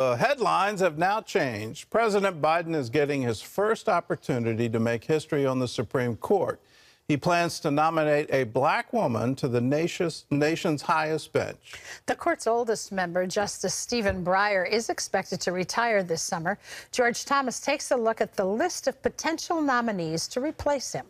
The headlines have now changed. President Biden is getting his first opportunity to make history on the Supreme Court. He plans to nominate a black woman to the nation's, nation's highest bench. The court's oldest member, Justice Stephen Breyer, is expected to retire this summer. George Thomas takes a look at the list of potential nominees to replace him.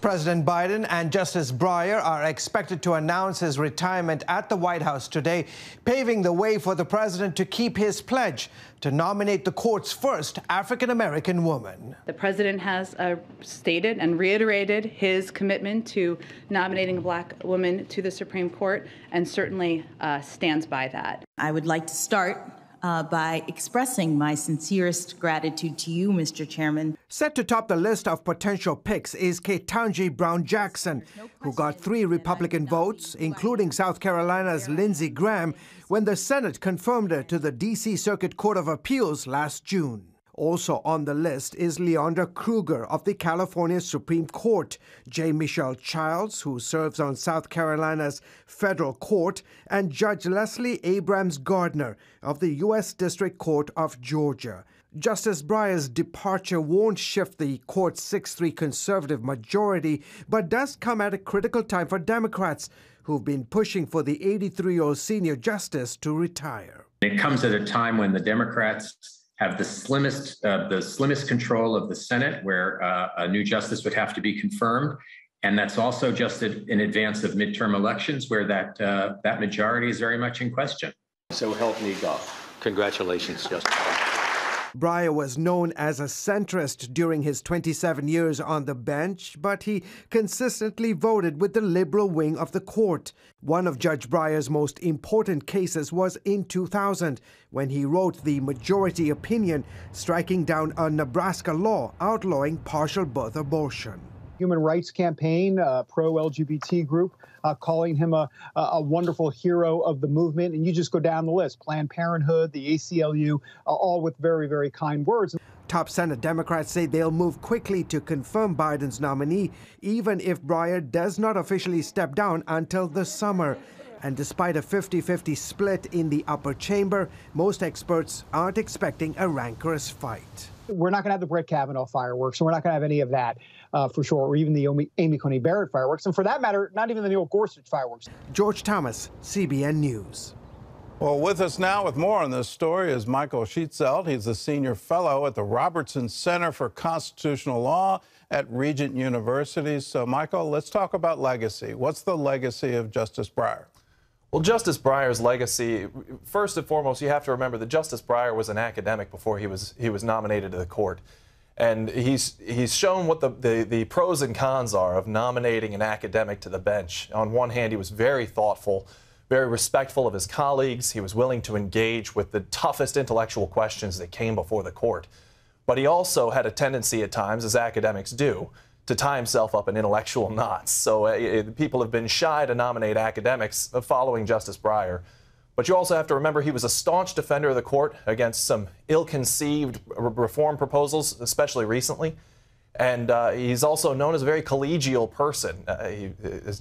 President Biden and Justice Breyer are expected to announce his retirement at the White House today, paving the way for the president to keep his pledge to nominate the court's first African American woman. The president has uh, stated and reiterated his commitment to nominating a black woman to the Supreme Court and certainly uh, stands by that. I would like to start uh, by expressing my sincerest gratitude to you, Mr. Chairman. Set to top the list of potential picks is Ketanji Brown Jackson, who got three Republican votes, including South Carolina's Lindsey Graham, when the Senate confirmed her to the D.C. Circuit Court of Appeals last June. Also on the list is Leondra Kruger of the California Supreme Court, J. Michelle Childs, who serves on South Carolina's federal court, and Judge Leslie Abrams Gardner of the U.S. District Court of Georgia. Justice Breyer's departure won't shift the court's 6 3 conservative majority, but does come at a critical time for Democrats who've been pushing for the 83 year old senior justice to retire. It comes at a time when the Democrats have the slimmest uh, the slimmest control of the Senate, where uh, a new justice would have to be confirmed, and that's also just in advance of midterm elections, where that uh, that majority is very much in question. So help me God. Congratulations, Justice. Breyer was known as a centrist during his 27 years on the bench, but he consistently voted with the liberal wing of the court. One of Judge Breyer's most important cases was in 2000, when he wrote the majority opinion striking down a Nebraska law outlawing partial birth abortion. Human Rights Campaign, a pro LGBT group, uh, calling him a, a wonderful hero of the movement. And you just go down the list Planned Parenthood, the ACLU, uh, all with very, very kind words. Top Senate Democrats say they'll move quickly to confirm Biden's nominee, even if Breyer does not officially step down until the summer. And despite a 50 50 split in the upper chamber, most experts aren't expecting a rancorous fight. We're not going to have the Brett Kavanaugh fireworks, and we're not going to have any of that uh, for sure, or even the Amy Coney Barrett fireworks, and for that matter, not even the Neil Gorsuch fireworks. George Thomas, CBN News. Well, with us now with more on this story is Michael Schietzelt. He's a senior fellow at the Robertson Center for Constitutional Law at Regent University. So, Michael, let's talk about legacy. What's the legacy of Justice Breyer? Well, Justice Breyer's legacy, first and foremost, you have to remember that Justice Breyer was an academic before he was, he was nominated to the court. And he's, he's shown what the, the, the, pros and cons are of nominating an academic to the bench. On one hand, he was very thoughtful, very respectful of his colleagues. He was willing to engage with the toughest intellectual questions that came before the court. But he also had a tendency at times, as academics do, to tie himself up in intellectual knots. So uh, people have been shy to nominate academics following Justice Breyer. But you also have to remember he was a staunch defender of the court against some ill conceived reform proposals, especially recently. And uh, he's also known as a very collegial person. Uh, he,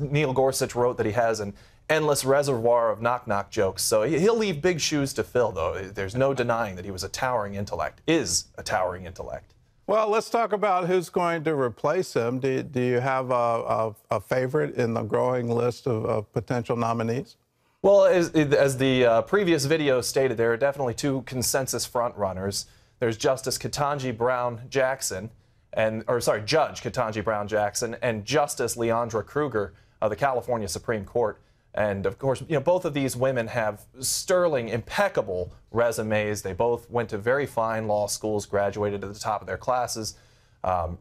Neil Gorsuch wrote that he has an endless reservoir of knock knock jokes. So he'll leave big shoes to fill, though. There's no denying that he was a towering intellect, is a towering intellect. Well, let's talk about who's going to replace him. Do, do you have a, a, a, favorite in the growing list of, of potential nominees? Well, as, as the uh, previous video stated, there are definitely two consensus frontrunners. There's Justice Ketanji Brown Jackson, and or sorry, Judge Ketanji Brown Jackson, and Justice Leondra Kruger of the California Supreme Court. And of course, you know, both of these women have sterling, impeccable resumes. They both went to very fine law schools, graduated at the top of their classes. Um,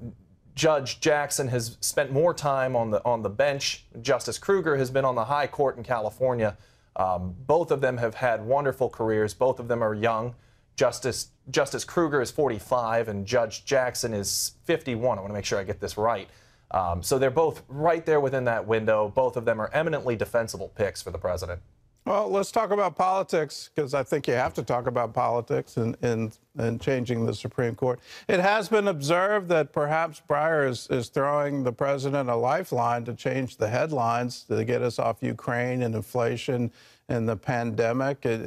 Judge Jackson has spent more time on the on the bench. Justice Kruger has been on the high court in California. Um, both of them have had wonderful careers. Both of them are young. Justice Justice Kruger is 45 and Judge Jackson is 51. I want to make sure I get this right. Um, so they're both right there within that window. Both of them are eminently defensible picks for the president. Well, let's talk about politics because I think you have to talk about politics in, in, in, changing the Supreme Court. It has been observed that perhaps Breyer is, is throwing the president a lifeline to change the headlines to get us off Ukraine and inflation and the pandemic. It,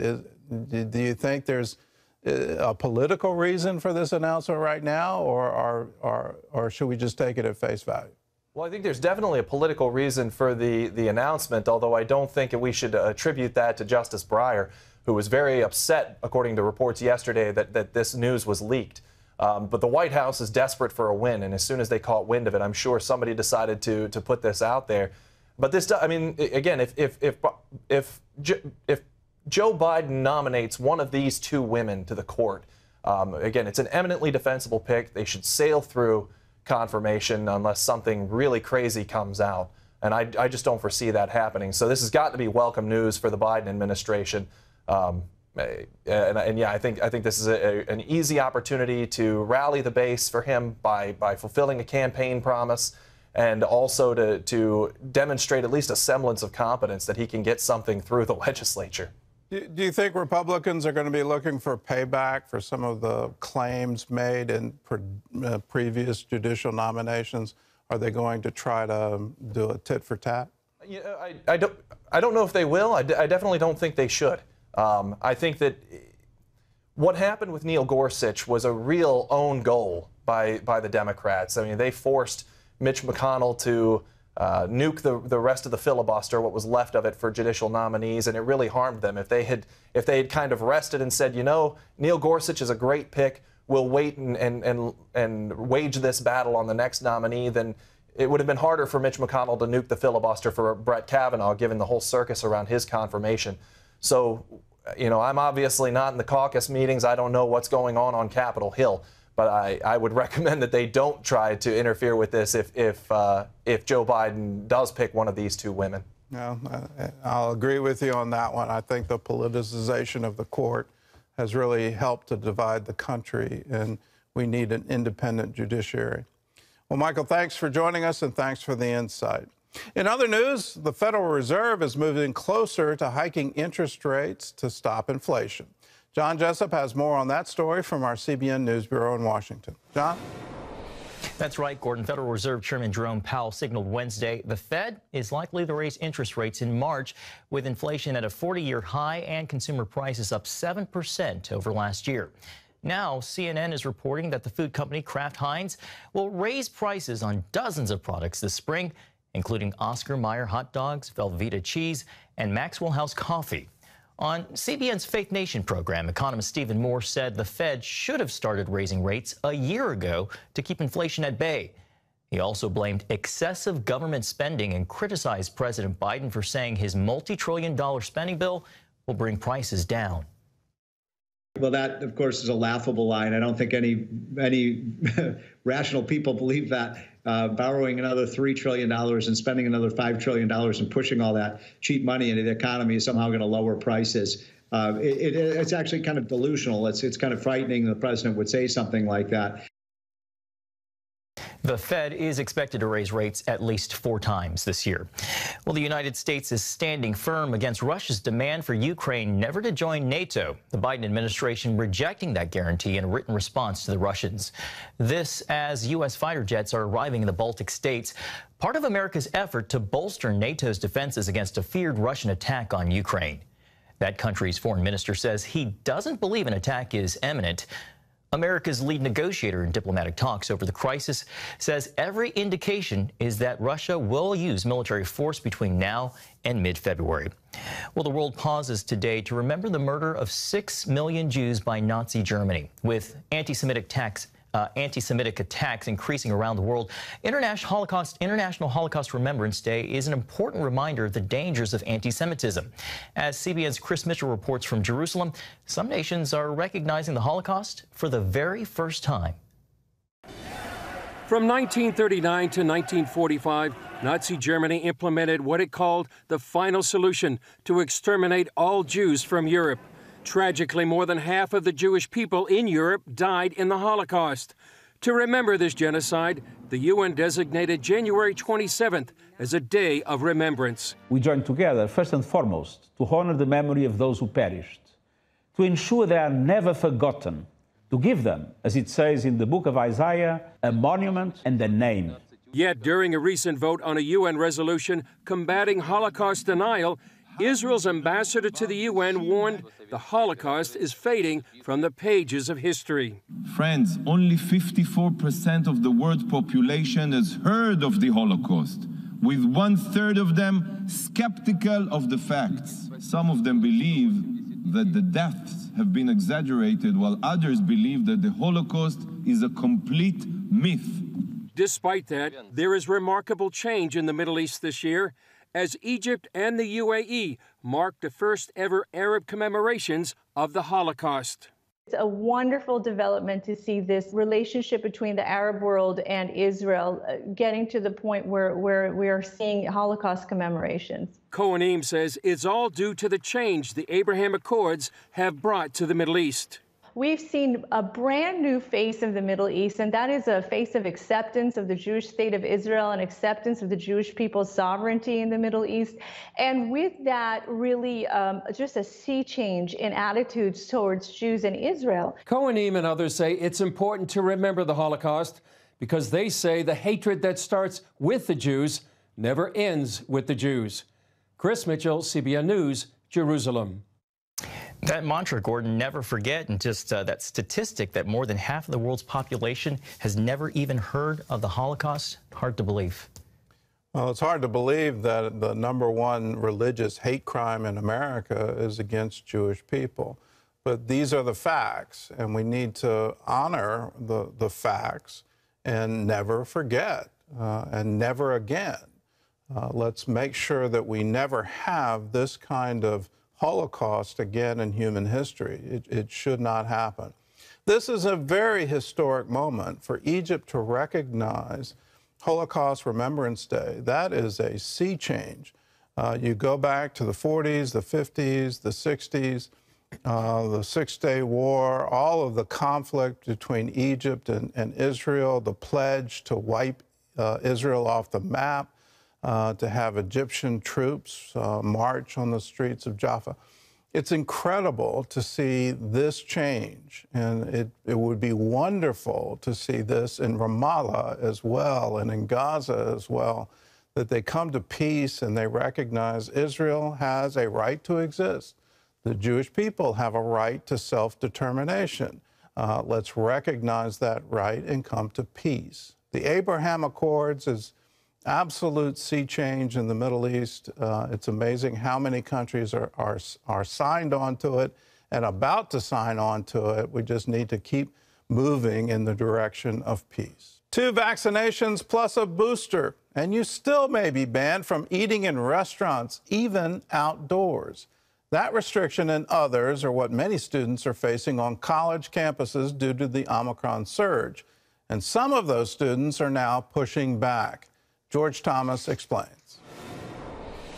it, do you think there's uh, a political reason for this announcement right now, or, or, or, or should we just take it at face value? Well, I think there's definitely a political reason for the, the announcement, although I don't think we should attribute that to Justice Breyer, who was very upset, according to reports yesterday, that, that this news was leaked. Um, but the White House is desperate for a win, and as soon as they caught wind of it, I'm sure somebody decided to, to put this out there. But this, I mean, again, if, if, if, if, if Joe Biden nominates one of these two women to the court. Um, again, it's an eminently defensible pick. They should sail through confirmation unless something really crazy comes out. And I, I just don't foresee that happening. So this has got to be welcome news for the Biden administration. Um, and, and, yeah, I think I think this is a, an easy opportunity to rally the base for him by by fulfilling a campaign promise, and also to to demonstrate at least a semblance of competence that he can get something through the legislature. Do you think Republicans are going to be looking for payback for some of the claims made in pre uh, previous judicial nominations? Are they going to try to do a tit for tat? Yeah, I, I, don't, I don't know if they will. I, definitely don't think they should. Um, I think that what happened with Neil Gorsuch was a real own goal by, by the Democrats. I mean, they forced Mitch McConnell to uh, nuke the, the rest of the filibuster, what was left of it for judicial nominees, and it really harmed them. If they had if they had kind of rested and said, you know, Neil Gorsuch is a great pick, we'll wait and and and, and wage this battle on the next nominee, then it would have been harder for Mitch McConnell to nuke the filibuster for Brett Kavanaugh, given the whole circus around his confirmation. So, you know, I'm obviously not in the caucus meetings. I don't know what's going on on Capitol Hill but I, I would recommend that they don't try to interfere with this if, if, uh, if Joe Biden does pick one of these two women. No, I'll agree with you on that one. I think the politicization of the court has really helped to divide the country, and we need an independent judiciary. Well, Michael, thanks for joining us, and thanks for the insight. In other news, the Federal Reserve is moving closer to hiking interest rates to stop inflation. John Jessup has more on that story from our CBN News Bureau in Washington. John? That's right, Gordon. Federal Reserve Chairman Jerome Powell signaled Wednesday the Fed is likely to raise interest rates in March with inflation at a 40 year high and consumer prices up 7% over last year. Now, CNN is reporting that the food company Kraft Heinz will raise prices on dozens of products this spring, including Oscar Mayer hot dogs, Velveeta cheese, and Maxwell House coffee. On CBN's Faith Nation program, economist Stephen Moore said the Fed should have started raising rates a year ago to keep inflation at bay. He also blamed excessive government spending and criticized President Biden for saying his multi trillion dollar spending bill will bring prices down. Well, that of course is a laughable line. I don't think any any rational people believe that. Uh, borrowing another three trillion dollars and spending another five trillion dollars and pushing all that cheap money into the economy is somehow going to lower prices. Uh, it, it, it's actually kind of delusional. It's it's kind of frightening. The president would say something like that. The Fed is expected to raise rates at least four times this year. Well, the United States is standing firm against Russia's demand for Ukraine never to join NATO. The Biden administration rejecting that guarantee in a written response to the Russians. This as U.S. fighter jets are arriving in the Baltic states, part of America's effort to bolster NATO's defenses against a feared Russian attack on Ukraine. That country's foreign minister says he doesn't believe an attack is imminent. America's lead negotiator in diplomatic talks over the crisis says every indication is that Russia will use military force between now and mid February. Well, the world pauses today to remember the murder of six million Jews by Nazi Germany, with anti Semitic attacks uh, anti-Semitic attacks increasing around the world, International Holocaust, International Holocaust Remembrance Day is an important reminder of the dangers of anti-Semitism. As CBN's Chris Mitchell reports from Jerusalem, some nations are recognizing the Holocaust for the very first time. From 1939 to 1945, Nazi Germany implemented what it called the final solution to exterminate all Jews from Europe. Tragically, more than half of the Jewish people in Europe died in the Holocaust. To remember this genocide, the UN designated January 27th as a day of remembrance. We join together, first and foremost, to honor the memory of those who perished, to ensure they are never forgotten, to give them, as it says in the book of Isaiah, a monument and a name. Yet, during a recent vote on a UN resolution combating Holocaust denial, Israel's ambassador to the UN warned the Holocaust is fading from the pages of history. Friends, only 54% of the world population has heard of the Holocaust, with one third of them skeptical of the facts. Some of them believe that the deaths have been exaggerated, while others believe that the Holocaust is a complete myth. Despite that, there is remarkable change in the Middle East this year as Egypt and the UAE mark the first ever Arab commemorations of the Holocaust. It's a wonderful development to see this relationship between the Arab world and Israel uh, getting to the point where, where we are seeing Holocaust commemorations. Kohanim says it's all due to the change the Abraham Accords have brought to the Middle East we've seen a brand new face of the Middle East, and that is a face of acceptance of the Jewish state of Israel and acceptance of the Jewish people's sovereignty in the Middle East. And with that, really um, just a sea change in attitudes towards Jews and Israel. Kohanim and others say it's important to remember the Holocaust because they say the hatred that starts with the Jews never ends with the Jews. Chris Mitchell, CBN News, Jerusalem. That mantra, Gordon, never forget, and just uh, that statistic that more than half of the world's population has never even heard of the Holocaust, hard to believe. Well, it's hard to believe that the number one religious hate crime in America is against Jewish people. But these are the facts, and we need to honor the, the facts and never forget uh, and never again. Uh, let's make sure that we never have this kind of Holocaust again in human history. It, it should not happen. This is a very historic moment for Egypt to recognize Holocaust Remembrance Day. That is a sea change. Uh, you go back to the 40s, the 50s, the 60s, uh, the Six Day War, all of the conflict between Egypt and, and Israel, the pledge to wipe uh, Israel off the map uh, to have Egyptian troops uh, march on the streets of Jaffa. It's incredible to see this change, and it, it would be wonderful to see this in Ramallah as well and in Gaza as well, that they come to peace and they recognize Israel has a right to exist. The Jewish people have a right to self determination. Uh, let's recognize that right and come to peace. The Abraham Accords is absolute sea change in the Middle East. Uh, it's amazing how many countries are, are, are signed on to it and about to sign on to it. We just need to keep moving in the direction of peace. Two vaccinations plus a booster, and you still may be banned from eating in restaurants, even outdoors. That restriction and others are what many students are facing on college campuses due to the Omicron surge. And some of those students are now pushing back. George Thomas explains.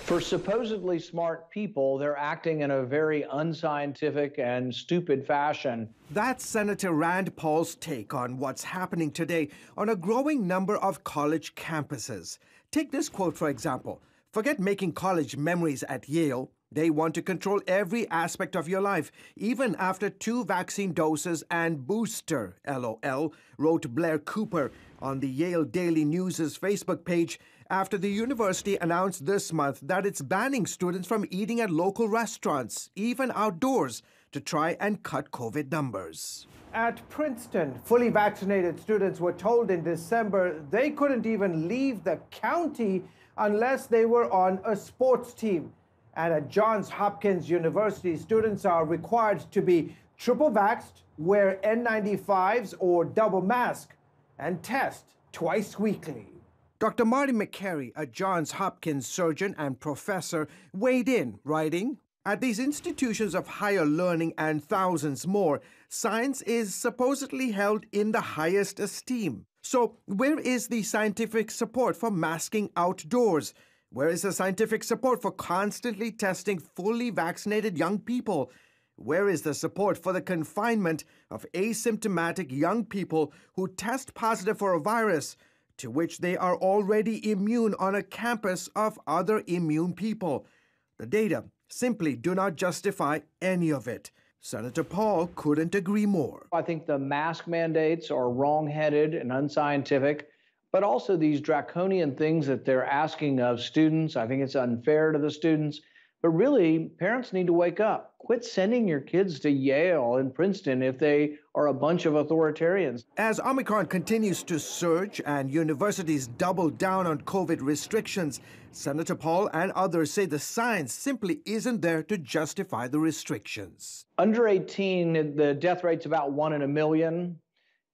For supposedly smart people, they're acting in a very unscientific and stupid fashion. That's Senator Rand Paul's take on what's happening today on a growing number of college campuses. Take this quote, for example Forget making college memories at Yale. They want to control every aspect of your life, even after two vaccine doses and booster, lol, wrote Blair Cooper on the Yale Daily News' Facebook page after the university announced this month that it's banning students from eating at local restaurants, even outdoors, to try and cut COVID numbers. At Princeton, fully vaccinated students were told in December they couldn't even leave the county unless they were on a sports team. And at Johns Hopkins University, students are required to be triple vaxxed, wear N95s or double mask, and test twice weekly. Dr. Marty Makary, a Johns Hopkins surgeon and professor, weighed in, writing, at these institutions of higher learning and thousands more, science is supposedly held in the highest esteem. So, where is the scientific support for masking outdoors? Where is the scientific support for constantly testing fully vaccinated young people? Where is the support for the confinement of asymptomatic young people who test positive for a virus to which they are already immune on a campus of other immune people. The data simply do not justify any of it. Senator Paul couldn't agree more. I think the mask mandates are wrong-headed and unscientific, but also these draconian things that they're asking of students. I think it's unfair to the students. But really, parents need to wake up. Quit sending your kids to Yale and Princeton if they are a bunch of authoritarians. As Omicron continues to surge and universities double down on COVID restrictions, Senator Paul and others say the science simply isn't there to justify the restrictions. Under 18, the death rate's about one in a million.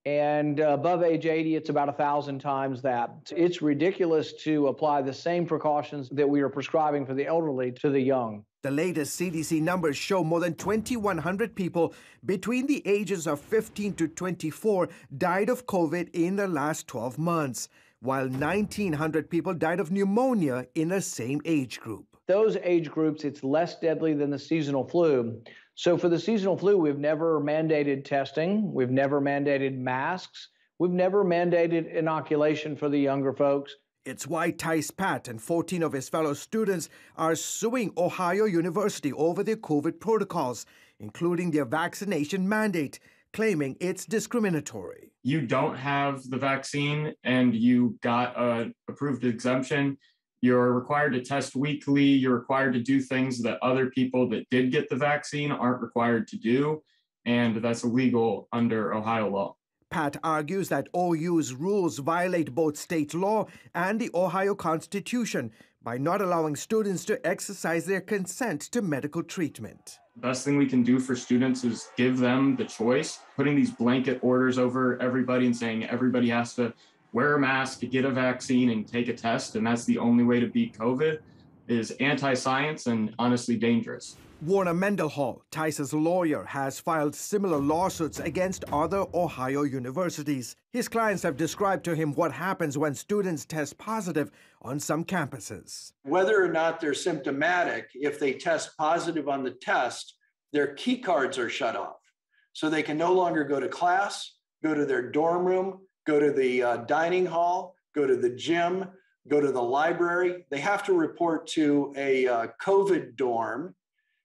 And above age 80, it's about a thousand times that. It's ridiculous to apply the same precautions that we are prescribing for the elderly to the young. The latest CDC numbers show more than 2,100 people between the ages of 15 to 24 died of COVID in the last 12 months, while 1,900 people died of pneumonia in the same age group. Those age groups, it's less deadly than the seasonal flu. So for the seasonal flu, we've never mandated testing, we've never mandated masks, we've never mandated inoculation for the younger folks. It's why Tice Pat and 14 of his fellow students are suing Ohio University over their COVID protocols, including their vaccination mandate, claiming it's discriminatory. You don't have the vaccine and you got a approved exemption you're required to test weekly. You're required to do things that other people that did get the vaccine aren't required to do. And that's illegal under Ohio law. Pat argues that OU's rules violate both state law and the Ohio Constitution by not allowing students to exercise their consent to medical treatment. Best thing we can do for students is give them the choice. Putting these blanket orders over everybody and saying everybody has to wear a mask, to get a vaccine, and take a test, and that's the only way to beat COVID, is anti science and honestly dangerous. Warner Mendenhall, Tice's lawyer, has filed similar lawsuits against other Ohio universities. His clients have described to him what happens when students test positive on some campuses. Whether or not they're symptomatic, if they test positive on the test, their key cards are shut off. So they can no longer go to class, go to their dorm room, go to the uh, dining hall, go to the gym, go to the library. They have to report to a uh, COVID dorm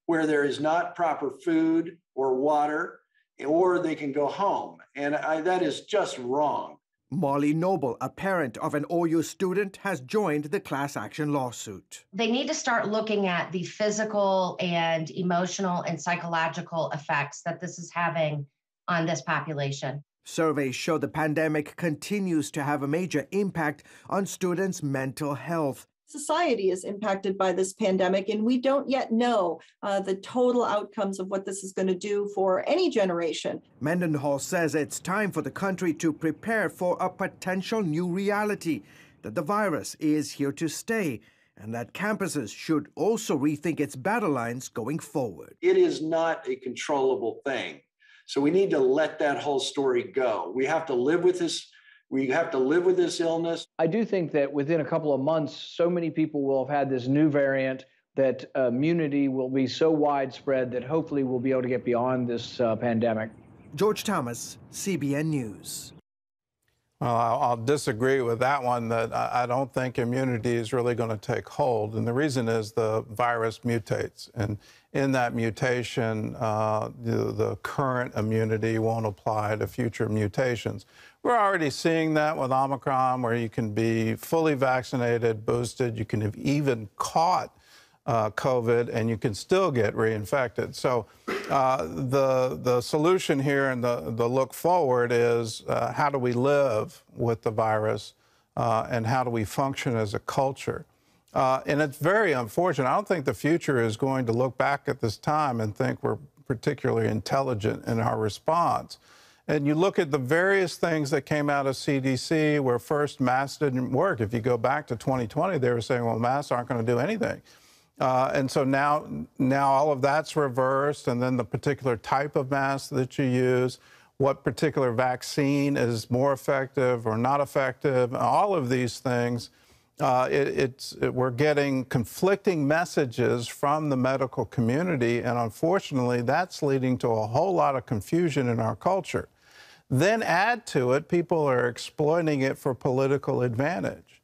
where there is not proper food or water, or they can go home. And I, that is just wrong. Molly Noble, a parent of an OU student, has joined the class action lawsuit. They need to start looking at the physical and emotional and psychological effects that this is having on this population. Surveys show the pandemic continues to have a major impact on students' mental health. Society is impacted by this pandemic, and we don't yet know uh, the total outcomes of what this is going to do for any generation. Mendenhall says it's time for the country to prepare for a potential new reality that the virus is here to stay and that campuses should also rethink its battle lines going forward. It is not a controllable thing. So we need to let that whole story go. We have to live with this. We have to live with this illness. I do think that within a couple of months, so many people will have had this new variant that uh, immunity will be so widespread that hopefully we'll be able to get beyond this uh, pandemic. George Thomas, CBN News. Well, I'll disagree with that one that I don't think immunity is really going to take hold. And the reason is the virus mutates. And in that mutation, uh, the, the, current immunity won't apply to future mutations. We're already seeing that with Omicron, where you can be fully vaccinated, boosted, you can have even caught uh, COVID, and you can still get reinfected. So uh, the the solution here and the the look forward is uh, how do we live with the virus, uh, and how do we function as a culture. Uh, and it's very unfortunate. I don't think the future is going to look back at this time and think we're particularly intelligent in our response. And you look at the various things that came out of CDC where first masks didn't work. If you go back to 2020, they were saying, well, masks aren't going to do anything. Uh, and so now, now all of that's reversed, and then the particular type of mask that you use, what particular vaccine is more effective or not effective, all of these things. Uh, it, it's it, we're getting conflicting messages from the medical community, and unfortunately, that's leading to a whole lot of confusion in our culture. then add to it people are exploiting it for political advantage.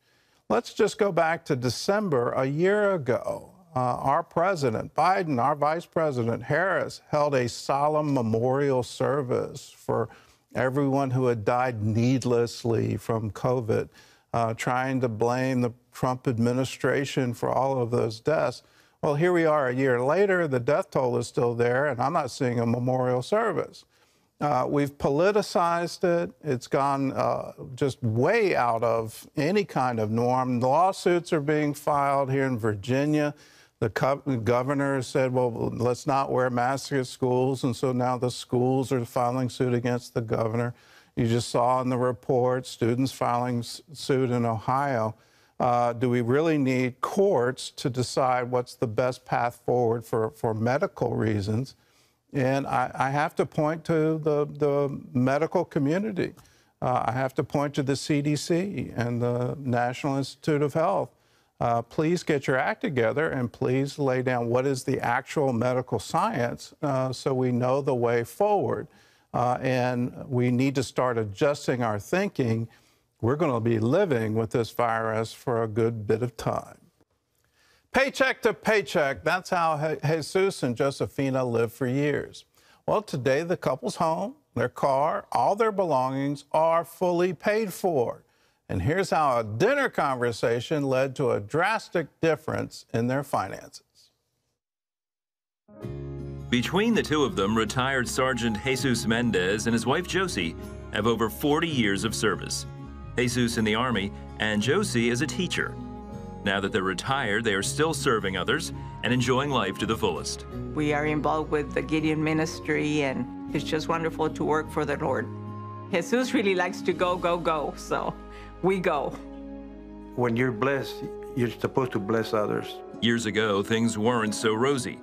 Let's just go back to December a year ago. Uh, our president, Biden, our vice president, Harris, held a solemn memorial service for everyone who had died needlessly from COVID, uh, trying to blame the Trump administration for all of those deaths. Well, here we are a year later, the death toll is still there, and I'm not seeing a memorial service. Uh, we've politicized it. It's gone uh, just way out of any kind of norm. Lawsuits are being filed here in Virginia. The governor said, well, let's not wear masks at schools. And so now the schools are filing suit against the governor. You just saw in the report students filing suit in Ohio. Uh, do we really need courts to decide what's the best path forward for, for medical reasons? And I, I have to point to the, the medical community. Uh, I have to point to the CDC and the National Institute of Health. Uh, please get your act together and please lay down what is the actual medical science uh, so we know the way forward. Uh, and we need to start adjusting our thinking. We're going to be living with this virus for a good bit of time. Paycheck to paycheck, that's how Jesus and Josefina lived for years. Well, today the couple's home, their car, all their belongings are fully paid for. And here's how a dinner conversation led to a drastic difference in their finances. Between the two of them, retired Sergeant Jesus Mendez and his wife Josie have over 40 years of service. Jesus in the Army and Josie is a teacher. Now that they're retired, they are still serving others and enjoying life to the fullest. We are involved with the Gideon Ministry, and it's just wonderful to work for the Lord. Jesus really likes to go, go, go, so we go. When you're blessed, you're supposed to bless others. Years ago, things weren't so rosy.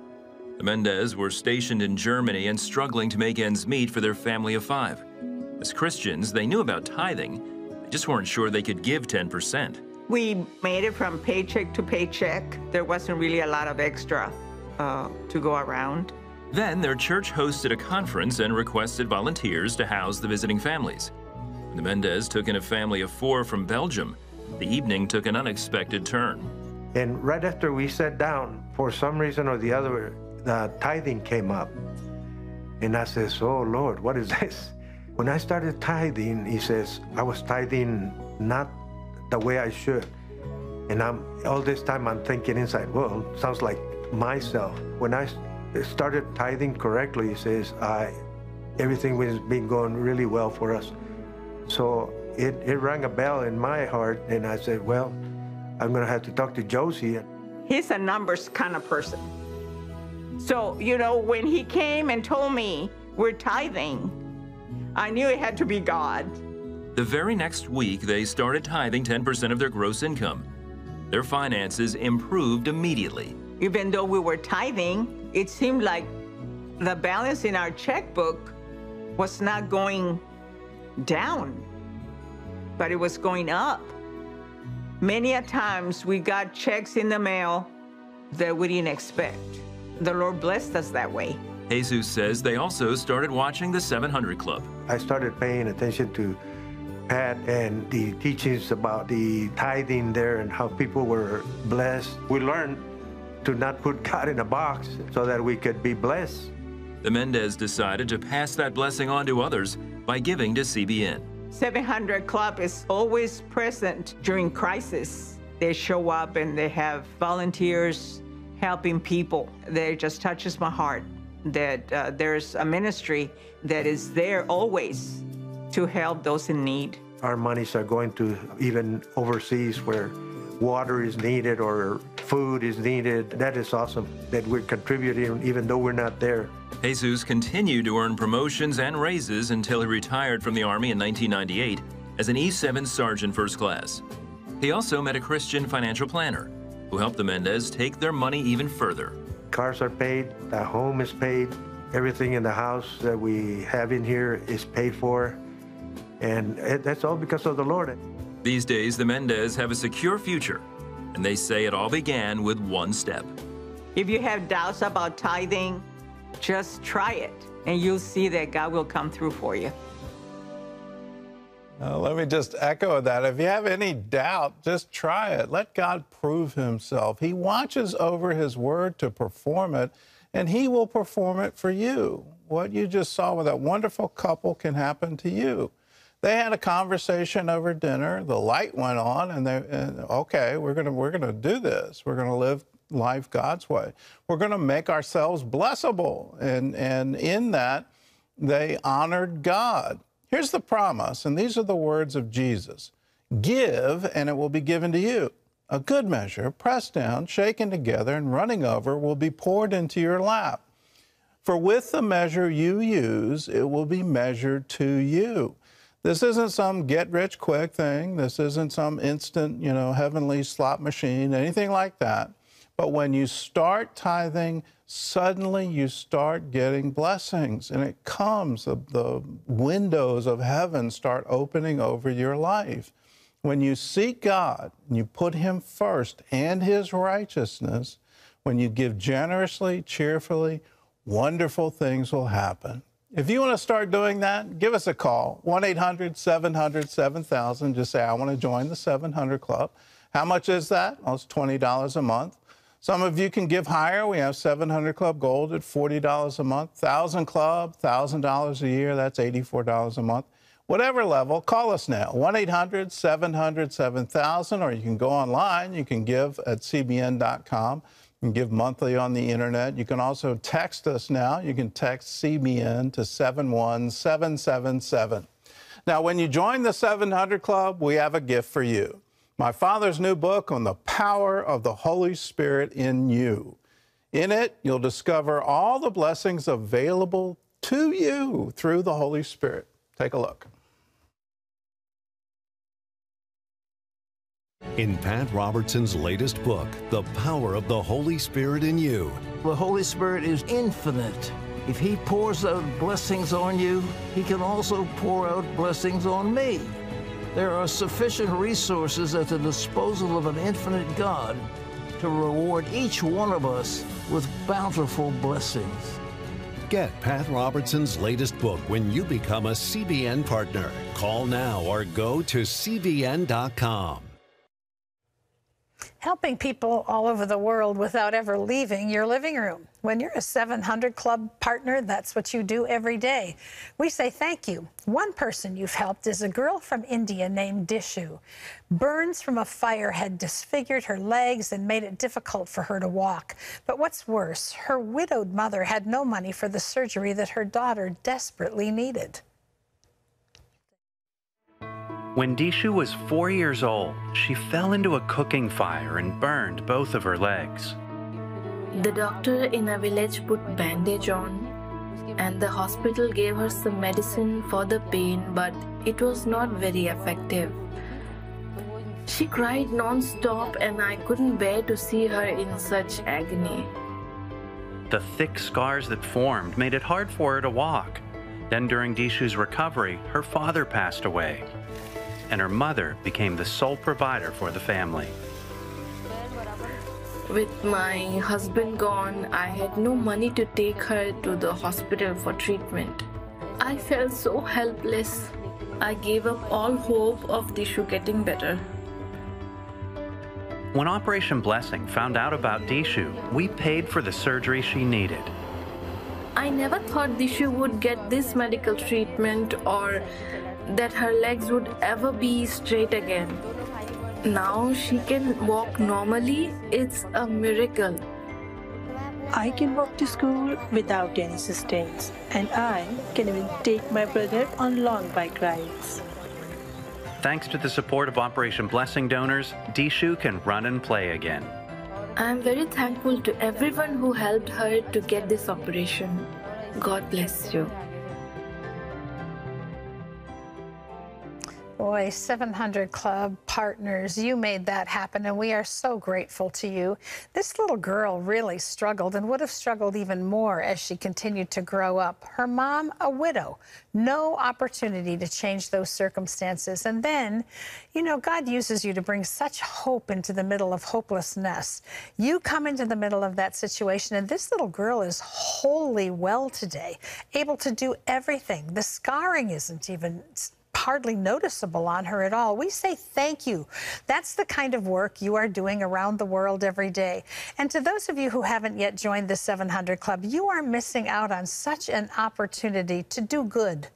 The Mendez were stationed in Germany and struggling to make ends meet for their family of five. As Christians, they knew about tithing, they just weren't sure they could give 10%. We made it from paycheck to paycheck. There wasn't really a lot of extra uh, to go around. Then their church hosted a conference and requested volunteers to house the visiting families. The Mendez took in a family of four from Belgium. The evening took an unexpected turn. And right after we sat down, for some reason or the other, the tithing came up. And I says, oh Lord, what is this? When I started tithing, he says, I was tithing not the way I should. And I'm all this time I'm thinking inside, well, sounds like myself. When I started tithing correctly, he says, I, everything was been going really well for us. So it, it rang a bell in my heart, and I said, well, I'm going to have to talk to Josie. He's a numbers kind of person. So, you know, when he came and told me we're tithing, I knew it had to be God. The very next week, they started tithing 10% of their gross income. Their finances improved immediately. Even though we were tithing, it seemed like the balance in our checkbook was not going down, but it was going up. Many a times we got checks in the mail that we didn't expect. The Lord blessed us that way. Jesus says they also started watching the 700 Club. I started paying attention to Pat and the teachings about the tithing there and how people were blessed. We learned to not put God in a box so that we could be blessed. The Mendez decided to pass that blessing on to others by giving to CBN. 700 Club is always present during crisis. They show up and they have volunteers helping people. That just touches my heart that uh, there's a ministry that is there always to help those in need. Our monies are going to even overseas where water is needed or food is needed. That is awesome that we're contributing even though we're not there. Jesus continued to earn promotions and raises until he retired from the Army in 1998 as an E-7 Sergeant First Class. He also met a Christian financial planner who helped the Mendez take their money even further. Cars are paid, the home is paid, everything in the house that we have in here is paid for. And that's all because of the Lord. These days, the Mendez have a secure future, and they say it all began with one step. If you have doubts about tithing, just try it, and you'll see that God will come through for you. Uh, let me just echo that. If you have any doubt, just try it. Let God prove himself. He watches over his word to perform it, and he will perform it for you. What you just saw with that wonderful couple can happen to you. They had a conversation over dinner. The light went on, and they, and, okay, we're gonna we're gonna do this. We're gonna live life God's way. We're gonna make ourselves blessable, and and in that, they honored God. Here's the promise, and these are the words of Jesus Give, and it will be given to you. A good measure, pressed down, shaken together, and running over, will be poured into your lap. For with the measure you use, it will be measured to you. This isn't some get rich quick thing. This isn't some instant, you know, heavenly slot machine, anything like that. But when you start tithing, suddenly you start getting blessings and it comes, the, the windows of heaven start opening over your life. When you seek God and you put Him first and His righteousness, when you give generously, cheerfully, wonderful things will happen. If you want to start doing that, give us a call 1 800 700 7000. Just say, I want to join the 700 Club. How much is that? Well, it's $20 a month. Some of you can give higher. We have 700 Club Gold at $40 a month, 1000 Club, $1,000 a year, that's $84 a month. Whatever level, call us now, 1 800 700 7000, or you can go online. You can give at cbn.com. You can give monthly on the internet. You can also text us now. You can text CBN to 71777. Now, when you join the 700 Club, we have a gift for you my father's new book on the power of the Holy Spirit in you. In it, you'll discover all the blessings available to you through the Holy Spirit. Take a look. In Pat Robertson's latest book, The Power of the Holy Spirit in You. The Holy Spirit is infinite. If He pours out blessings on you, He can also pour out blessings on me. There are sufficient resources at the disposal of an infinite God to reward each one of us with bountiful blessings. Get Pat Robertson's latest book when you become a CBN partner. Call now or go to CBN.com helping people all over the world without ever leaving your living room. When you're a 700 Club partner, that's what you do every day. We say thank you. One person you've helped is a girl from India named Dishu. Burns from a fire had disfigured her legs and made it difficult for her to walk. But what's worse, her widowed mother had no money for the surgery that her daughter desperately needed. When Dishu was four years old, she fell into a cooking fire and burned both of her legs. The doctor in a village put bandage on and the hospital gave her some medicine for the pain but it was not very effective. She cried non-stop and I couldn't bear to see her in such agony. The thick scars that formed made it hard for her to walk. Then during Dishu's recovery, her father passed away and her mother became the sole provider for the family. With my husband gone, I had no money to take her to the hospital for treatment. I felt so helpless. I gave up all hope of Dishu getting better. When Operation Blessing found out about Dishu, we paid for the surgery she needed. I never thought Dishu would get this medical treatment or that her legs would ever be straight again. Now she can walk normally. It's a miracle. I can walk to school without any assistance, and I can even take my brother on long bike rides. Thanks to the support of Operation Blessing donors, Dishu can run and play again. I'm very thankful to everyone who helped her to get this operation. God bless you. Boy, 700 Club partners, you made that happen, and we are so grateful to you. This little girl really struggled and would have struggled even more as she continued to grow up. Her mom, a widow, no opportunity to change those circumstances. And then, you know, God uses you to bring such hope into the middle of hopelessness. You come into the middle of that situation, and this little girl is wholly well today, able to do everything. The scarring isn't even hardly noticeable on her at all. We say thank you. That's the kind of work you are doing around the world every day. And to those of you who haven't yet joined the 700 Club, you are missing out on such an opportunity to do good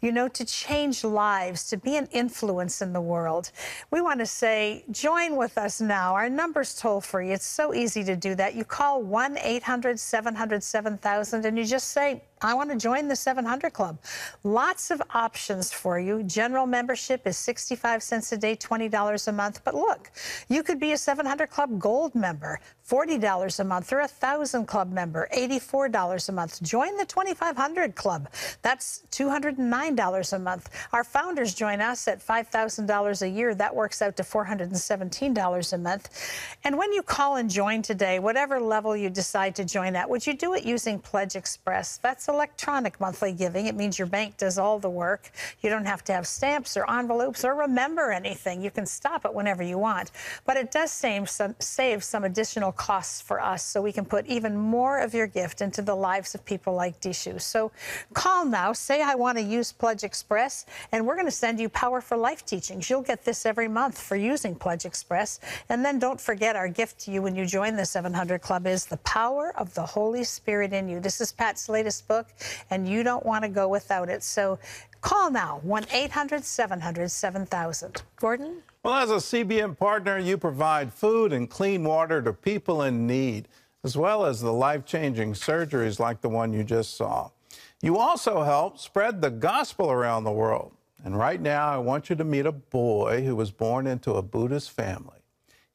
you know, to change lives, to be an influence in the world. We want to say, join with us now. Our number's toll free. It's so easy to do that. You call 1 800 700 7000 and you just say, I want to join the 700 Club. Lots of options for you. General membership is 65 cents a day, $20 a month. But look, you could be a 700 Club Gold member, $40 a month, or a 1,000 Club member, $84 a month. Join the 2,500 Club. That's $209 a month. Our founders join us at $5,000 a year. That works out to $417 a month. And when you call and join today, whatever level you decide to join at, would you do it using Pledge Express? That's electronic monthly giving. It means your bank does all the work. You don't have to have stamps or envelopes or remember anything. You can stop it whenever you want. But it does save some, save some additional costs for us so we can put even more of your gift into the lives of people like Dishu. So call now, say I want to use Pledge Express, and we're going to send you Power for Life teachings. You'll get this every month for using Pledge Express. And then don't forget our gift to you when you join the 700 Club is the power of the Holy Spirit in you. This is Pat's latest book book, and you don't want to go without it. So call now 1 800 700 7000. Gordon? Well, as a CBN partner, you provide food and clean water to people in need, as well as the life changing surgeries like the one you just saw. You also help spread the gospel around the world. And right now, I want you to meet a boy who was born into a Buddhist family.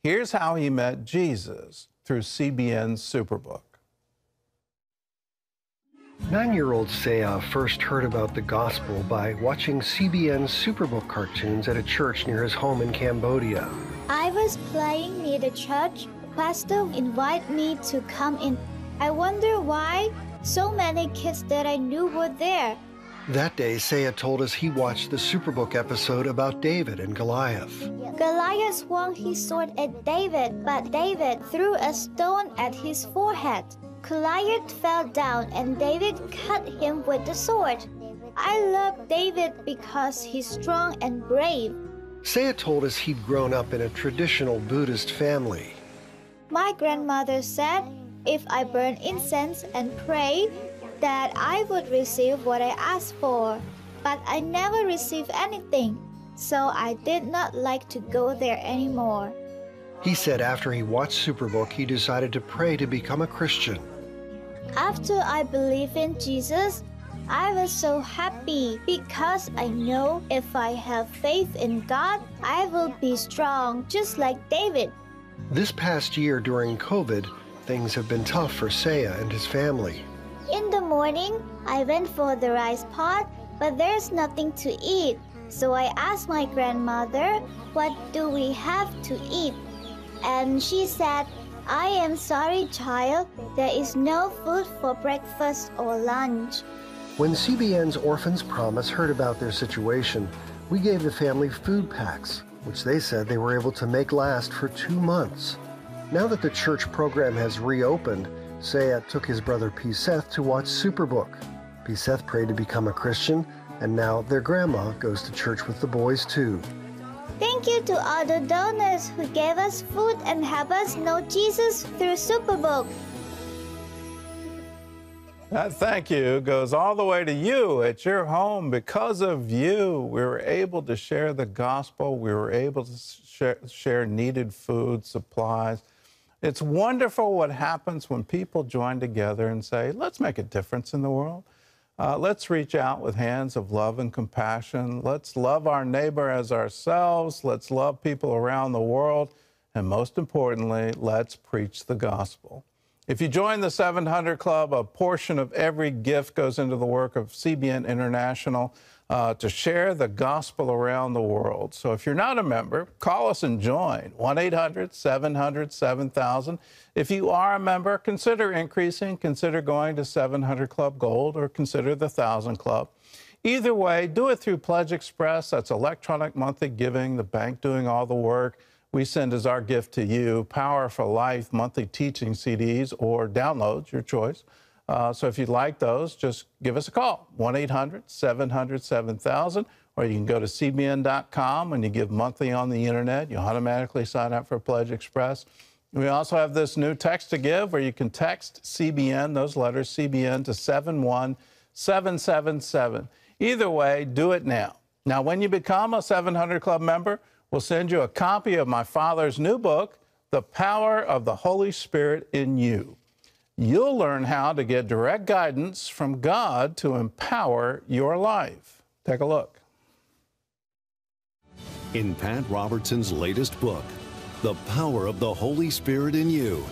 Here's how he met Jesus through CBN's Superbook. Nine year old Saya uh, first heard about the gospel by watching CBN's Superbook cartoons at a church near his home in Cambodia. I was playing near the church. Pastor invited me to come in. I wonder why so many kids that I knew were there. That day, Saya told us he watched the Superbook episode about David and Goliath. Goliath swung his sword at David, but David threw a stone at his forehead. Goliath fell down and David cut him with the sword. I love David because he's strong and brave. Saya told us he'd grown up in a traditional Buddhist family. My grandmother said if I burn incense and pray, that I would receive what I asked for. But I never received anything, so I did not like to go there anymore. He said after he watched Superbook, he decided to pray to become a Christian. After I believe in Jesus, I was so happy because I know if I have faith in God, I will be strong just like David. This past year during COVID, things have been tough for Saya and his family. In the morning, I went for the rice pot, but there's nothing to eat. So I asked my grandmother, What do we have to eat? And she said, I am sorry, child. There is no food for breakfast or lunch. When CBN's Orphans Promise heard about their situation, we gave the family food packs, which they said they were able to make last for two months. Now that the church program has reopened, Sayat took his brother Piseth to watch Superbook. Piseth prayed to become a Christian, and now their grandma goes to church with the boys too. Thank you to all the donors who gave us food and help us know Jesus through Superbook. That thank you goes all the way to you at your home. Because of you, we were able to share the gospel. We were able to share, share needed food, supplies. It's wonderful what happens when people join together and say, let's make a difference in the world. Uh, let's reach out with hands of love and compassion. Let's love our neighbor as ourselves. Let's love people around the world. And most importantly, let's preach the gospel. If you join the 700 Club, a portion of every gift goes into the work of CBN International uh, to share the gospel around the world. So if you're not a member, call us and join 1 800 700 7000. If you are a member, consider increasing, consider going to 700 Club Gold, or consider the 1000 Club. Either way, do it through Pledge Express. That's electronic monthly giving, the bank doing all the work. We send as our gift to you Power for Life monthly teaching CDs or downloads, your choice. Uh, so if you'd like those, just give us a call 1 800 700 7000, or you can go to cbn.com. When you give monthly on the internet, you automatically sign up for Pledge Express. We also have this new text to give where you can text CBN, those letters CBN, to 71777. Either way, do it now. Now, when you become a 700 Club member, we'll send you a copy of my father's new book, The Power of the Holy Spirit in You. You'll learn how to get direct guidance from God to empower your life. Take a look. In Pat Robertson's latest book, The Power of the Holy Spirit in You,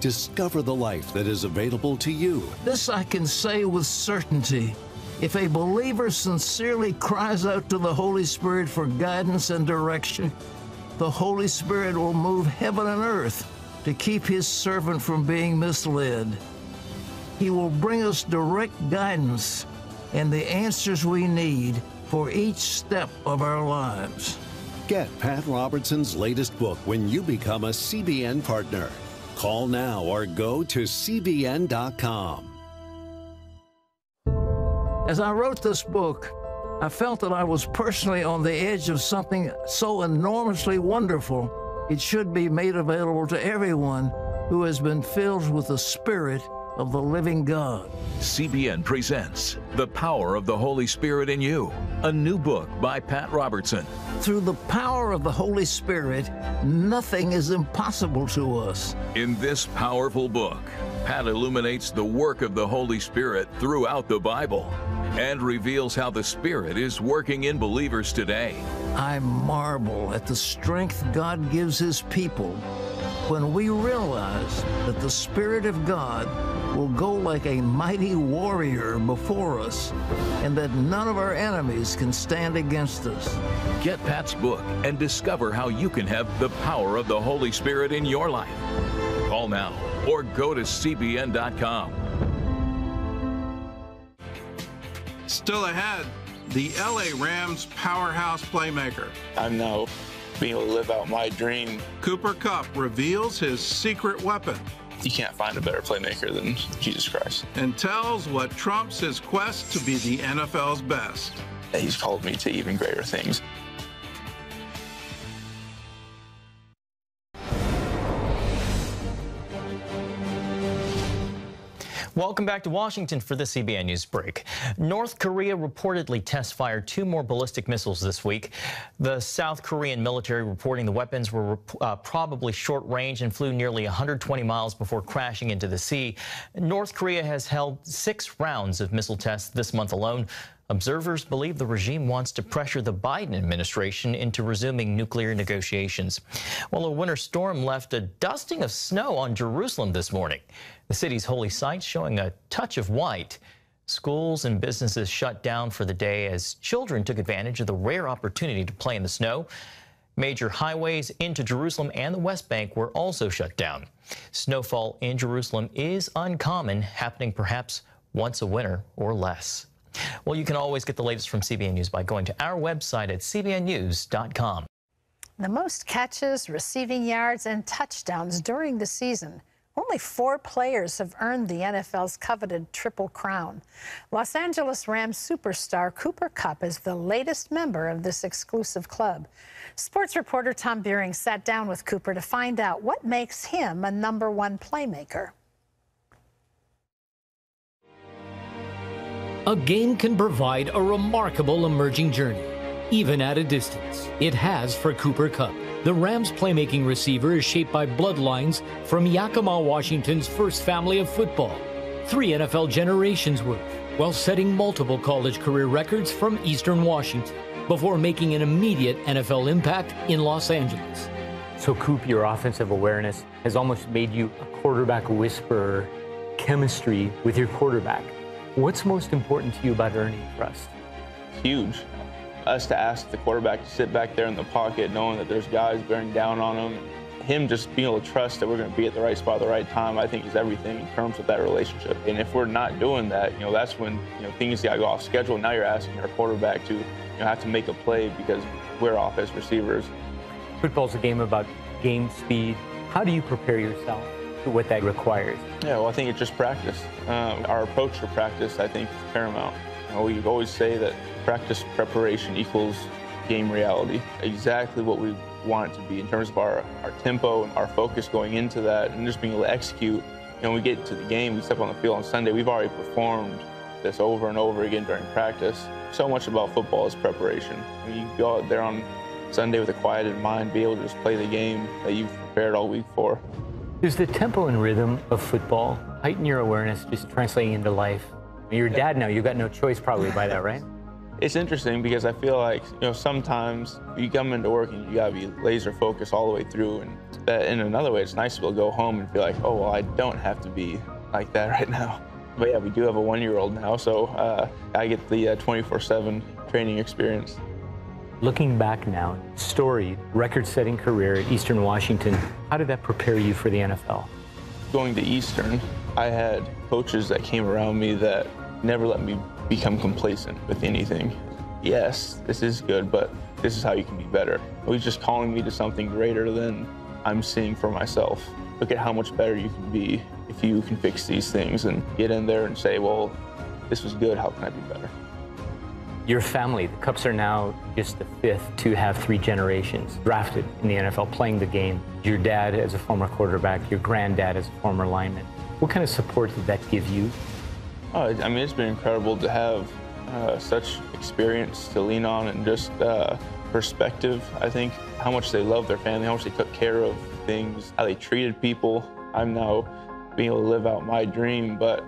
discover the life that is available to you. This I can say with certainty. If a believer sincerely cries out to the Holy Spirit for guidance and direction, the Holy Spirit will move heaven and earth to keep his servant from being misled. He will bring us direct guidance and the answers we need for each step of our lives. Get Pat Robertson's latest book when you become a CBN partner. Call now or go to CBN.com. As I wrote this book, I felt that I was personally on the edge of something so enormously wonderful, it should be made available to everyone who has been filled with the Spirit of the living God. CBN presents The Power of the Holy Spirit in You, a new book by Pat Robertson. Through the power of the Holy Spirit, nothing is impossible to us. In this powerful book, Pat illuminates the work of the Holy Spirit throughout the Bible and reveals how the Spirit is working in believers today. I marvel at the strength God gives His people when we realize that the Spirit of God will go like a mighty warrior before us and that none of our enemies can stand against us. Get Pat's book and discover how you can have the power of the Holy Spirit in your life. Call now or go to CBN.com. Still ahead, the LA Rams powerhouse playmaker. I'm now being able to live out my dream. Cooper Kupp reveals his secret weapon. You can't find a better playmaker than Jesus Christ. And tells what trumps his quest to be the NFL's best. He's called me to even greater things. Welcome back to Washington for the CBN News break. North Korea reportedly test fired two more ballistic missiles this week. The South Korean military reporting the weapons were uh, probably short range and flew nearly 120 miles before crashing into the sea. North Korea has held six rounds of missile tests this month alone. Observers believe the regime wants to pressure the Biden administration into resuming nuclear negotiations. Well, a winter storm left a dusting of snow on Jerusalem this morning. The city's holy site showing a touch of white. Schools and businesses shut down for the day as children took advantage of the rare opportunity to play in the snow. Major highways into Jerusalem and the West Bank were also shut down. Snowfall in Jerusalem is uncommon, happening perhaps once a winter or less. Well, you can always get the latest from CBN News by going to our website at cbnnews.com. The most catches, receiving yards, and touchdowns during the season. Only four players have earned the NFL's coveted Triple Crown. Los Angeles Rams superstar Cooper Kupp is the latest member of this exclusive club. Sports reporter Tom Beering sat down with Cooper to find out what makes him a number one playmaker. A game can provide a remarkable emerging journey, even at a distance. It has for Cooper Kupp. The Rams' playmaking receiver is shaped by bloodlines from Yakima, Washington's first family of football, three NFL generations worth, while setting multiple college career records from Eastern Washington before making an immediate NFL impact in Los Angeles. So, Coop, your offensive awareness has almost made you a quarterback whisperer, chemistry with your quarterback. What's most important to you about earning trust? Huge. Us to ask the quarterback to sit back there in the pocket, knowing that there's guys bearing down on him. Him just being able to trust that we're going to be at the right spot at the right time, I think is everything in terms of that relationship. And if we're not doing that, you know, that's when you know things got to go off schedule. Now you're asking our quarterback to you know, have to make a play because we're off as receivers. Football's a game about game speed. How do you prepare yourself what that requires? Yeah, well, I think it's just practice. Um, our approach to practice, I think, is paramount. You know, we always say that practice preparation equals game reality. Exactly what we want it to be in terms of our, our tempo and our focus going into that and just being able to execute. You know, when we get to the game, we step on the field on Sunday, we've already performed this over and over again during practice. So much about football is preparation. You go out there on Sunday with a quieted mind, be able to just play the game that you've prepared all week for. Does the tempo and rhythm of football heighten your awareness just translating into life? You're a dad now, you've got no choice probably by that, right? It's interesting because I feel like, you know, sometimes you come into work and you gotta be laser focused all the way through. And that in another way, it's nice to be able to go home and feel like, oh, well, I don't have to be like that right now. But yeah, we do have a one year old now, so uh, I get the 24 uh, 7 training experience. Looking back now, storied, record setting career at Eastern Washington, how did that prepare you for the NFL? Going to Eastern, I had coaches that came around me that never let me become complacent with anything. Yes, this is good, but this is how you can be better. Was just calling me to something greater than I'm seeing for myself. Look at how much better you can be if you can fix these things and get in there and say, well, this was good, how can I be better? Your family, the Kupps are now just the fifth to have three generations drafted in the NFL playing the game. Your dad as a former quarterback, your granddad as a former lineman. What kind of support did that give you? Oh, I mean, it's been incredible to have uh, such experience to lean on and just uh, perspective. I think how much they love their family, how much they took care of things, how they treated people. I'm now being able to live out my dream, but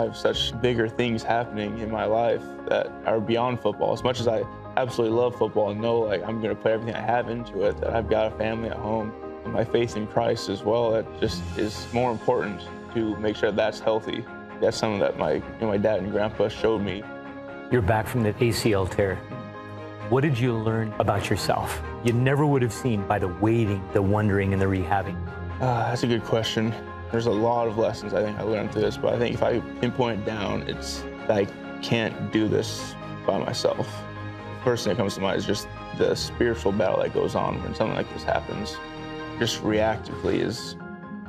I have such bigger things happening in my life that are beyond football. As much as I absolutely love football and know like I'm going to put everything I have into it, that I've got a family at home and my faith in Christ as well, that just is more important to make sure that's healthy. That's something that my, you know, my dad and grandpa showed me. You're back from the ACL tear. What did you learn about yourself? You never would have seen by the waiting, the wondering, and the rehabbing. Uh, that's a good question. There's a lot of lessons I think I learned through this, but I think if I pinpoint it down, it's I can't do this by myself. The First thing that comes to mind is just the spiritual battle that goes on when something like this happens. Just reactively is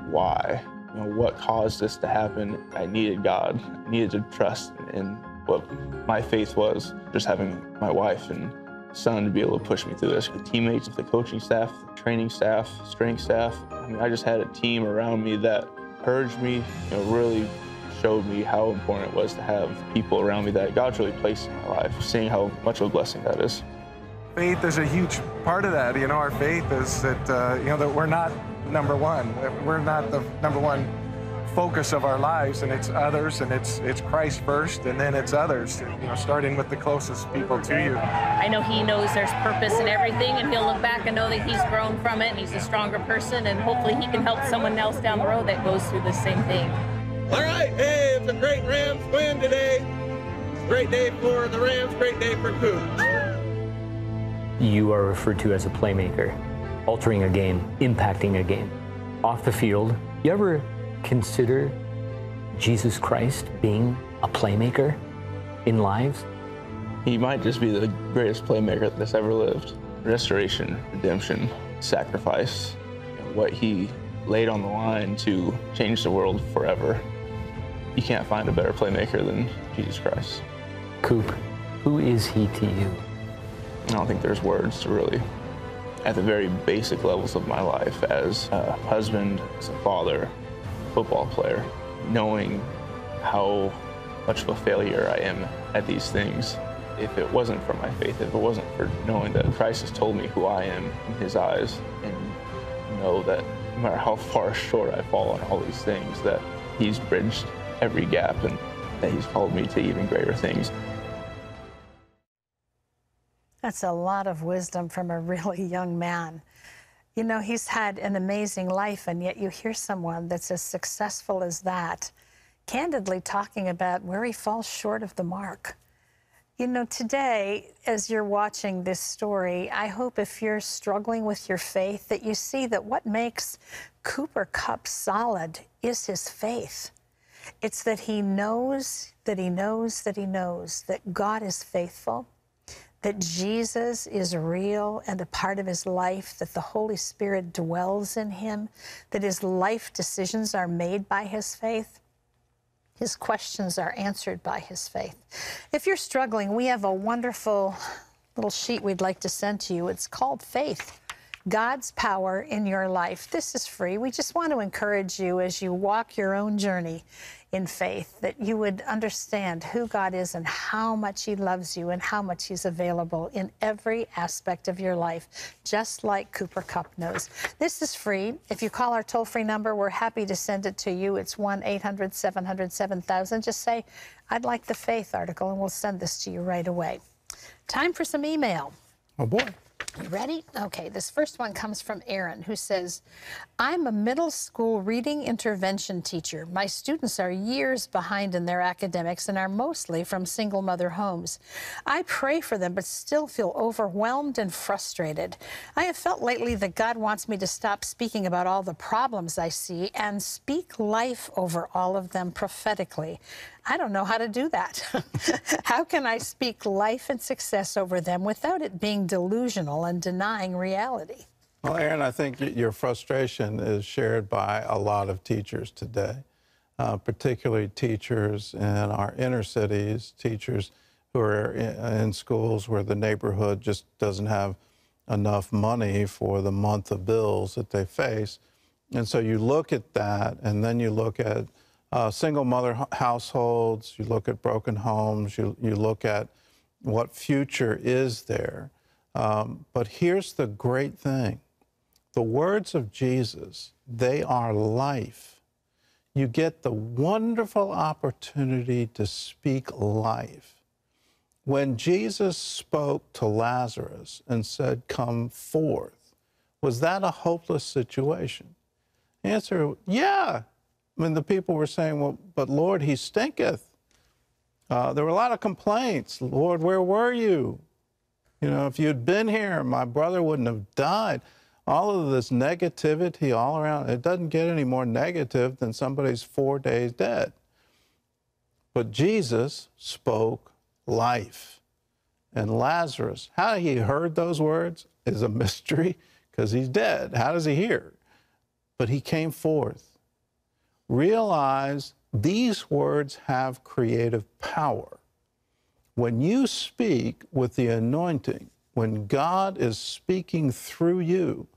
why. You know, what caused this to happen? I needed God. I needed to trust in what my faith was. Just having my wife and son to be able to push me through this. The teammates, the coaching staff, the training staff, strength staff. I mean, I just had a team around me that encouraged me, you know, really showed me how important it was to have people around me that God's really placed in my life, seeing how much of a blessing that is. Faith is a huge part of that. You know, our faith is that, uh, you know, that we're not number one. We're not the number one focus of our lives, and it's others, and it's it's Christ first, and then it's others. You know, starting with the closest people to you. I know He knows there's purpose in everything, and He'll look back and know that He's grown from it, and He's a stronger person, and hopefully He can help someone else down the road that goes through the same thing. All right, hey, it's a great Rams win today. Great day for the Rams, great day for Coop. You are referred to as a playmaker, altering a game, impacting a game. Off the field, you ever consider Jesus Christ being a playmaker in lives? He might just be the greatest playmaker that's ever lived. Restoration, redemption, sacrifice, what he laid on the line to change the world forever. You can't find a better playmaker than Jesus Christ. Coop, who is he to you? I don't think there's words to really, at the very basic levels of my life, as a husband, as a father, football player, knowing how much of a failure I am at these things. If it wasn't for my faith, if it wasn't for knowing that Christ has told me who I am in his eyes and know that no matter how far short I fall on all these things, that he's bridged every gap and that he's called me to even greater things. That's a lot of wisdom from a really young man. You know, he's had an amazing life, and yet you hear someone that's as successful as that candidly talking about where he falls short of the mark. You know, today, as you're watching this story, I hope if you're struggling with your faith that you see that what makes Cooper Kupp solid is his faith. It's that he knows that he knows that he knows that God is faithful, that Jesus is real and a part of his life, that the Holy Spirit dwells in him, that his life decisions are made by his faith. His questions are answered by his faith. If you're struggling, we have a wonderful little sheet we'd like to send to you. It's called Faith. God's power in your life. This is free. We just want to encourage you as you walk your own journey in faith that you would understand who God is and how much He loves you and how much He's available in every aspect of your life, just like Cooper Kupp knows. This is free. If you call our toll free number, we're happy to send it to you. It's 1 800 700 7000. Just say, I'd like the faith article, and we'll send this to you right away. Time for some email. Oh, boy. You ready? Okay, this first one comes from Aaron, who says, I'm a middle school reading intervention teacher. My students are years behind in their academics and are mostly from single mother homes. I pray for them, but still feel overwhelmed and frustrated. I have felt lately that God wants me to stop speaking about all the problems I see and speak life over all of them prophetically. I don't know how to do that. how can I speak life and success over them without it being delusional and denying reality? Well, Aaron, I think your frustration is shared by a lot of teachers today, uh, particularly teachers in our inner cities, teachers who are in, in schools where the neighborhood just doesn't have enough money for the month of bills that they face. And so you look at that, and then you look at uh, single mother households, you look at broken homes, you, you look at what future is there. Um, but here's the great thing the words of Jesus, they are life. You get the wonderful opportunity to speak life. When Jesus spoke to Lazarus and said, Come forth, was that a hopeless situation? Answer, yeah, when the people were saying, Well, but Lord, he stinketh. Uh, there were a lot of complaints. Lord, where were you? You know, if you'd been here, my brother wouldn't have died. All of this negativity all around, it doesn't get any more negative than somebody's four days dead. But Jesus spoke life. And Lazarus, how he heard those words is a mystery because he's dead. How does he hear? But he came forth realize these words have creative power. When you speak with the anointing, when God is speaking through you,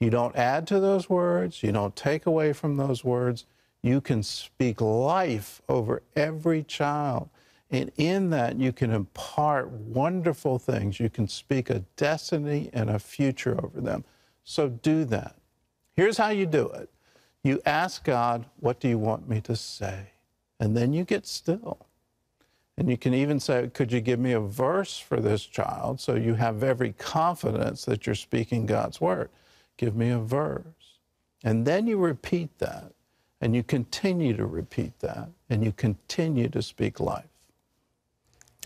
you don't add to those words, you don't take away from those words. You can speak life over every child. And in that, you can impart wonderful things. You can speak a destiny and a future over them. So do that. Here's how you do it you ask God, What do you want me to say? And then you get still. And you can even say, Could you give me a verse for this child so you have every confidence that you're speaking God's word? Give me a verse. And then you repeat that, and you continue to repeat that, and you continue to speak life.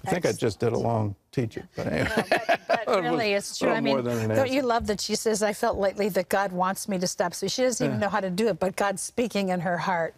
I think I just did a long teaching, but anyway. No, but, but really, it's true. I mean, don't you love that she says, I felt lately that God wants me to stop. So she doesn't even know how to do it, but God's speaking in her heart.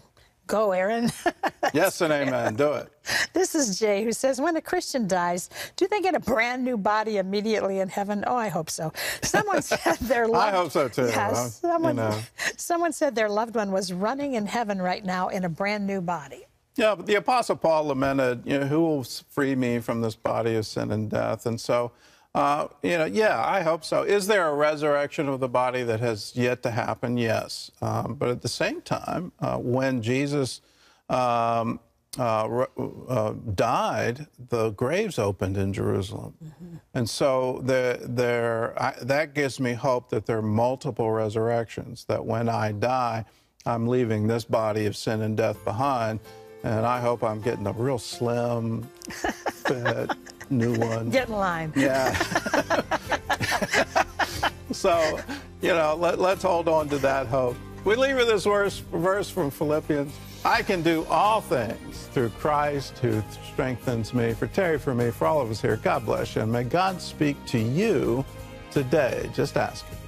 Go, Aaron. yes and amen. Do it. This is Jay who says, when a Christian dies, do they get a brand new body immediately in heaven? Oh, I hope so. Someone said their loved... I hope so too. Yes, someone, you know. someone said their loved one was running in heaven right now in a brand new body. Yeah, but the Apostle Paul lamented, you know, who will free me from this body of sin and death? And so, uh, you know, yeah, I hope so. Is there a resurrection of the body that has yet to happen? Yes. Um, but at the same time, uh, when Jesus um, uh, uh died, the graves opened in Jerusalem. Mm-hmm. And so there, there, I, that gives me hope that there are multiple resurrections, that when I die, I'm leaving this body of sin and death behind and I hope I'm getting a real slim, fit, new one. Get in line. Yeah. so, you know, let, us hold on to that hope. We leave with this verse, verse from Philippians. I can do all things through Christ who strengthens me. For Terry, for me, for all of us here, God bless you. And may God speak to you today. Just ask Him.